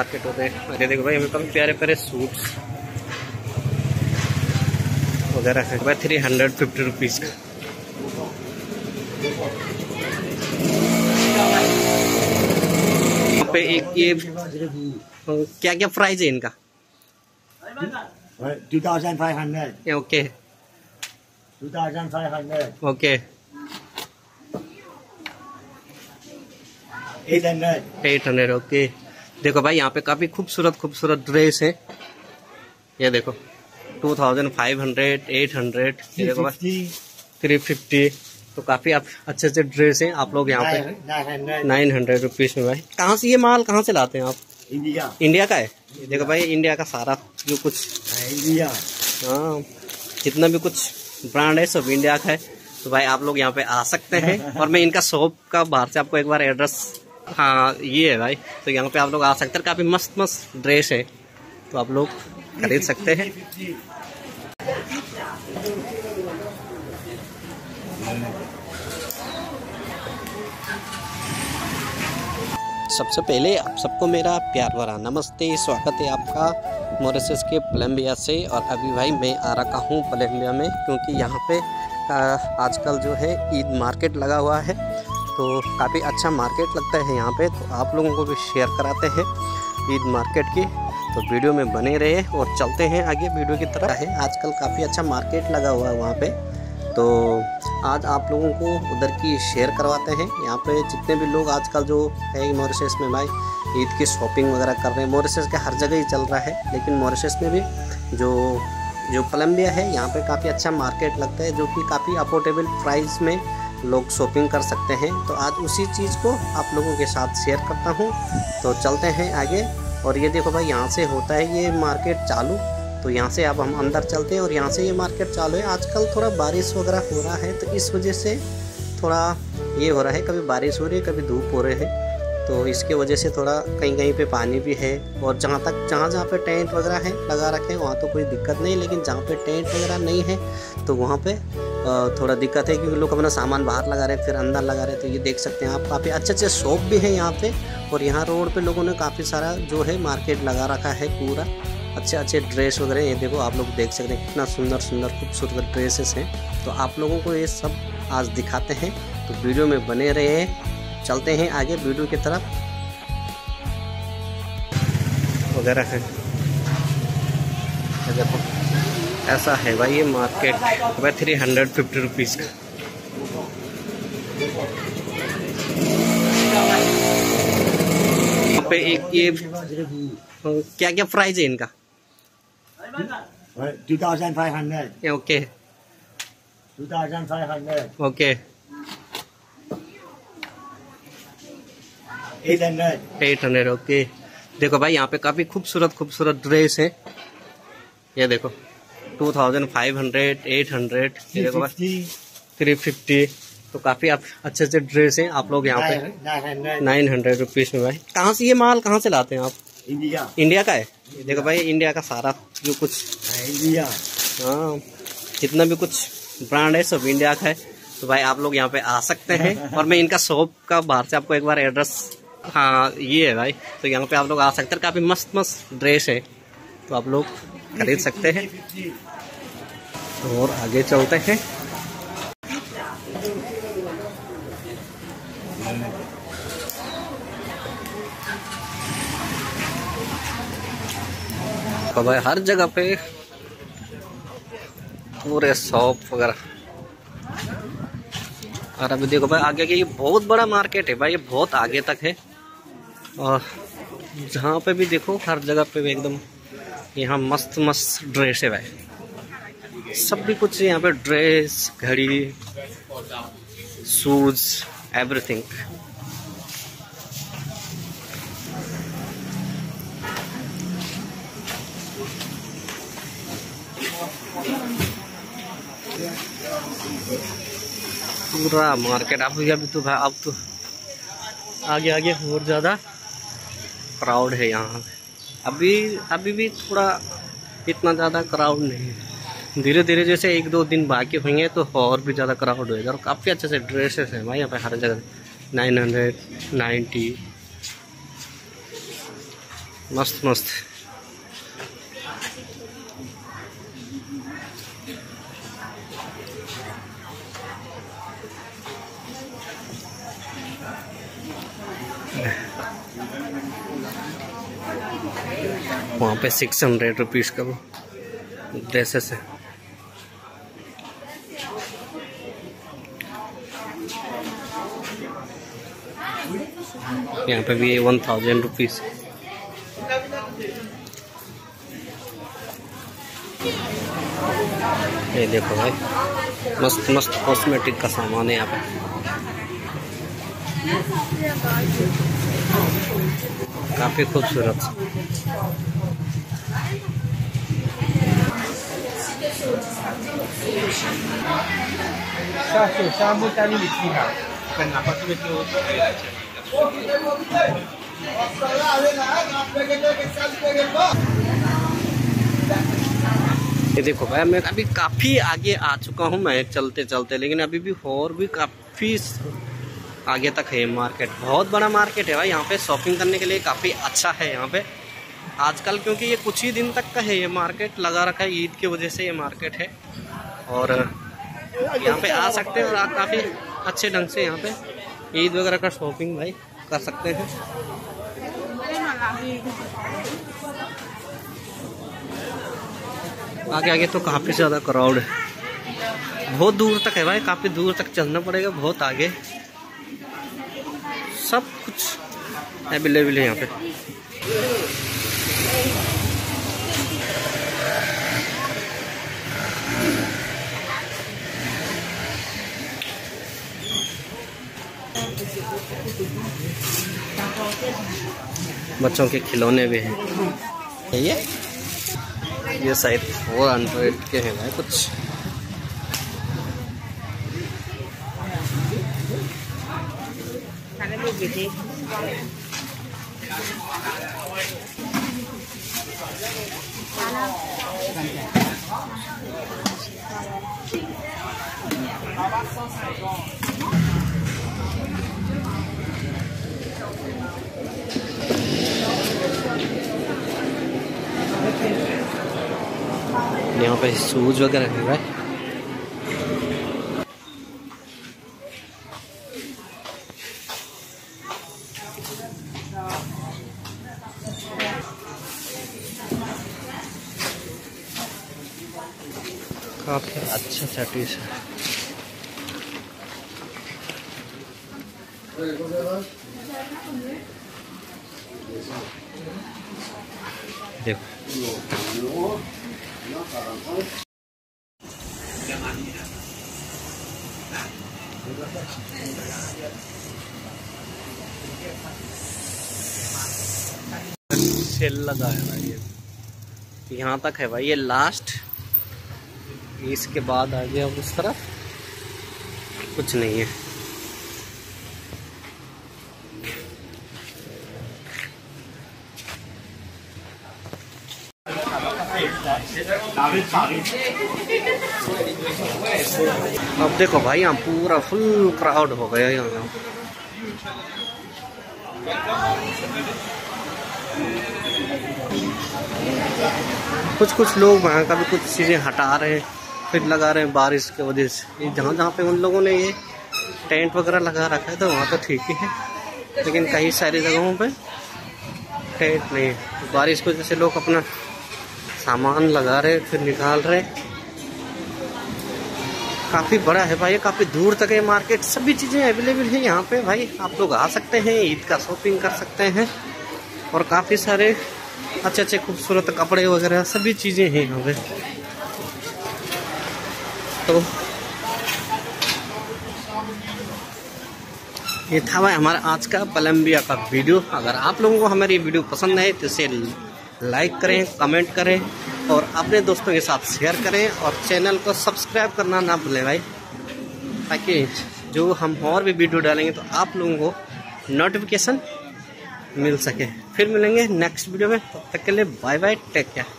Market होते हैं। अरे देखो भाई हमें काफ़ी प्यारे प्यारे सूट्स वगैरह है। भाई थ्री हंड्रेड फिफ्टी रुपीज़ का। पे एक ये क्या क्या प्राइस है इनका? Thousand five hundred. ये okay Two thousand five hundred. Okay Eight hundred. Eight hundred okay देखो भाई यहाँ पे काफ़ी खूबसूरत खूबसूरत ड्रेस है। ये देखो two thousand five hundred eight hundred देखो भाई। थ्री फिफ्टी तो काफ़ी आप अच्छे अच्छे ड्रेस हैं। आप लोग यहाँ पे. नाइन हंड्रेड रुपीज़ में भाई। कहाँ से ये माल कहाँ से लाते हैं आप? India. इंडिया का है? देखो भाई इंडिया का सारा जो कुछ। हाँ, India. हाँ जितना भी कुछ ब्रांड है सब इंडिया का है। तो भाई आप लोग यहाँ पे आ सकते हैं। और मैं इनका शॉप का बाहर से आपको एक बार एड्रेस हाँ ये है भाई। तो यहाँ पे आप लोग आ सकते हैं। काफ़ी मस्त मस्त ड्रेस है। तो आप लोग खरीद सकते हैं। सबसे पहले आप सबको मेरा प्यार भरा नमस्ते। स्वागत है आपका मॉरिशस के कोलंबिया से। और अभी भाई मैं आ रखा हूँ कोलंबिया में, क्योंकि यहाँ पे आजकल जो है ईद मार्केट लगा हुआ है। तो काफ़ी अच्छा मार्केट लगता है यहाँ पे तो आप लोगों को भी शेयर कराते हैं ईद मार्केट की। तो वीडियो में बने रहे और चलते हैं आगे वीडियो की तरफ़। है, आजकल काफ़ी अच्छा मार्केट लगा हुआ है वहाँ पे। तो आज आप लोगों को उधर की शेयर करवाते हैं। यहाँ पे जितने भी लोग आजकल जो है मॉरिशस में भाई, ईद की शॉपिंग वगैरह कर रहे हैं। मॉरिशस के हर जगह ही चल रहा है, लेकिन मॉरिशस में भी जो जो कोलंबिया है, यहाँ पे काफ़ी अच्छा मार्केट लगता है, जो कि काफ़ी अफोर्डेबल प्राइस में लोग शॉपिंग कर सकते हैं। तो आज उसी चीज़ को आप लोगों के साथ शेयर करता हूँ। तो चलते हैं आगे। और ये देखो भाई, यहाँ से होता है ये मार्केट चालू। तो यहाँ से अब हम अंदर चलते हैं और यहाँ से ये मार्केट चालू है। आजकल थोड़ा बारिश वगैरह हो रहा है तो इस वजह से थोड़ा ये हो रहा है, कभी बारिश हो रही है, कभी धूप हो रहे हैं। तो इसके वजह से थोड़ा कहीं कहीं पे पानी भी है। और जहाँ तक, जहाँ जहाँ पे टेंट वगैरह है, लगा रखे हैं, वहाँ तो कोई दिक्कत नहीं, लेकिन जहाँ पे टेंट वगैरह नहीं है तो वहाँ पे थोड़ा दिक्कत है क्योंकि लोग अपना सामान बाहर लगा रहे हैं, फिर अंदर लगा रहे हैं तो ये देख सकते हैं आप। काफ़ी अच्छे अच्छे शॉप भी हैं यहाँ पे और यहाँ रोड पे लोगों ने काफ़ी सारा जो है मार्केट लगा रखा है पूरा। अच्छे अच्छे ड्रेस वगैरह, ये देखो आप लोग देख सकते हैं कितना सुंदर सुंदर खूबसूरत ड्रेसेस हैं। तो आप लोगों को ये सब आज दिखाते हैं। तो वीडियो में बने रहे चलते हैं आगे वीडियो की तरफ़। वगैरह है। देखो। ऐसा है भाई ये मार्केट भाई थ्री हंड्रेड फिफ्टी रुपीज़ का। पे एक ये क्या क्या प्राइस है इनका? hundred. Okay. Okay. Eight hundred okay देखो भाई यहाँ पे काफ़ी खूबसूरत खूबसूरत ड्रेस है। ये देखो। Two thousand five hundred eight hundred three fifty तो काफ़ी आप अच्छे अच्छे ड्रेस हैं आप लोग यहाँ पे. नाइन हंड्रेड रुपीज़ में भाई। कहाँ से ये माल कहाँ से लाते हैं आप? India. इंडिया का है? देखो भाई इंडिया का सारा जो कुछ। हाँ, India. हाँ जितना भी कुछ ब्रांड है सब इंडिया का है। तो भाई आप लोग यहाँ पे आ सकते हैं। और मैं इनका शॉप का बाहर से आपको एक बार एड्रेस हाँ ये है भाई। तो यहाँ पे आप लोग आ सकते हैं। काफ़ी मस्त मस्त ड्रेस है। तो आप लोग खरीद सकते हैं। और आगे चलते हैं। तो भाई हर जगह पे पूरे शॉप वगैरह। और अभी देखो भाई, आगे के ये बहुत बड़ा मार्केट है भाई, ये बहुत आगे तक है। और जहाँ पे भी देखो, हर जगह पे भी एकदम यहाँ मस्त मस्त ड्रेस है भाई। सब भी कुछ यहाँ पे ड्रेस घड़ी शूज़ एवरीथिंग पूरा मार्केट अब अभी तो भाई, अब तो आगे आगे और ज़्यादा क्राउड है यहाँ। अभी अभी भी थोड़ा इतना ज़्यादा क्राउड नहीं है। धीरे धीरे जैसे एक दो दिन बाकी होंगे तो और भी ज़्यादा क्राउड होएगा और काफ़ी अच्छे से ड्रेसेस हैं भाई यहाँ पे हर जगह। नाइन हंड्रेड नाइन्टी मस्त मस्त। वहाँ पे सिक्स हंड्रेड रुपीज़ का ड्रेसेस है। यहाँ पे भी वन थाउज़ेंड रुपीज़ ये देखो भाई, मस्त मस्त कॉस्मेटिक का सामान है यहाँ पे। काफ़ी खूबसूरत? ये देखो भाई मैं अभी काफ़ी आगे आ चुका हूँ मैं चलते चलते लेकिन अभी भी और भी काफ़ी आगे तक है मार्केट। बहुत बड़ा मार्केट है भाई, यहाँ पे शॉपिंग करने के लिए काफ़ी अच्छा है यहाँ पे। आजकल क्योंकि ये कुछ ही दिन तक का है ये मार्केट, लगा रखा है ईद की वजह से ये मार्केट है। और यहाँ पे आ सकते हैं और आप काफ़ी अच्छे ढंग से यहाँ पे ईद वगैरह का शॉपिंग भाई कर सकते हैं। आगे आगे तो काफ़ी ज़्यादा क्राउड है। बहुत दूर तक है भाई, काफ़ी दूर तक चलना पड़ेगा, बहुत आगे। सब कुछ अवेलेबल है यहाँ पे। बच्चों के खिलौने भी हैं। ये? ये शायद फोर हंड्रेड के हैं कुछ। यहाँ पे शूज़ वगैरह है भाई काफ़ी अच्छा टी शर्ट देखो। सेल लगा है भाई ये। यहाँ तक है भाई, ये लास्ट इसके बाद आ गया उस तरफ़। कुछ नहीं है। अब देखो भाई, यहाँ पूरा फुल क्राउड हो गया यहाँ। कुछ कुछ लोग वहाँ का भी कुछ चीज़ें हटा रहे हैं। फिर लगा रहे हैं बारिश की वजह से। जहाँ जहाँ पे उन लोगों ने ये टेंट वगैरह लगा रखा है तो वहाँ तो ठीक ही है। लेकिन कई सारी जगहों पे टेंट नहीं है। बारिश की वजह से लोग अपना सामान लगा रहे फिर निकाल रहे काफ़ी बड़ा है भाई काफ़ी दूर तक है मार्केट। सभी चीज़ें अवेलेबल है यहाँ पे भाई। आप लोग आ सकते हैं, ईद का शॉपिंग कर सकते हैं। और काफ़ी सारे अच्छे अच्छे खूबसूरत कपड़े वगैरह, सभी चीज़ें हैं यहाँ पे। तो ये था भाई हमारा आज का कोलंबिया का वीडियो। अगर आप लोगों को हमारी वीडियो पसंद है तो इसे लाइक करें कमेंट करें और अपने दोस्तों के साथ शेयर करें और चैनल को सब्सक्राइब करना ना भूलें भाई। ताकि जो हम और भी वीडियो डालेंगे तो आप लोगों को नोटिफिकेशन मिल सके। फिर मिलेंगे नेक्स्ट वीडियो में। तब तक के लिए बाय बाय टेक केयर